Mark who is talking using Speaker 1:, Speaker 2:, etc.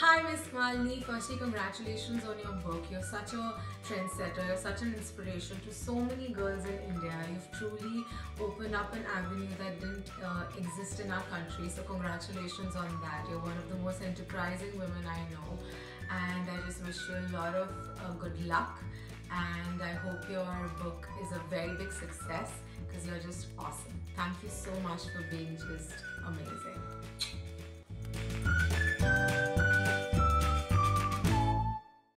Speaker 1: Hi, Miss Malini. Firstly, congratulations on your book. You're such a trendsetter. You're such an inspiration to so many girls in India. You've truly opened up an avenue that didn't uh, exist in our country. So, congratulations on that. You're one of the most enterprising women I know. And I just wish you a lot of uh, good luck. And I hope your book is a very big success because you're just awesome. Thank you so much for being just amazing.